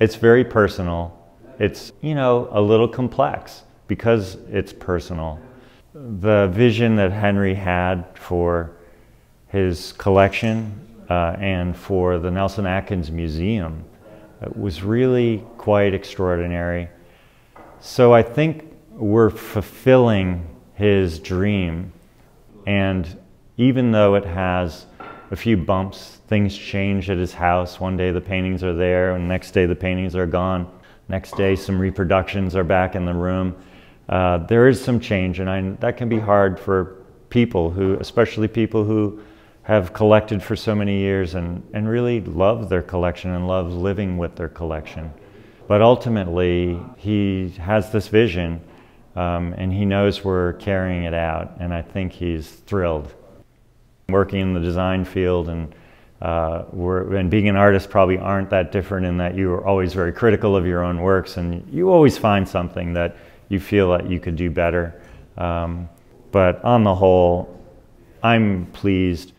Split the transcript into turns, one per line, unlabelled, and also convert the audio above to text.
It's very personal. It's, you know, a little complex because it's personal. The vision that Henry had for his collection uh, and for the Nelson Atkins Museum was really quite extraordinary. So I think we're fulfilling his dream. And even though it has a few bumps, things change at his house. One day the paintings are there, and next day the paintings are gone. Next day, some reproductions are back in the room. Uh, there is some change, and I, that can be hard for people who, especially people who have collected for so many years and, and really love their collection and love living with their collection. But ultimately, he has this vision um, and he knows we're carrying it out, and I think he's thrilled. Working in the design field and uh, and being an artist probably aren't that different in that you are always very critical of your own works and you always find something that you feel that you could do better. Um, but on the whole, I'm pleased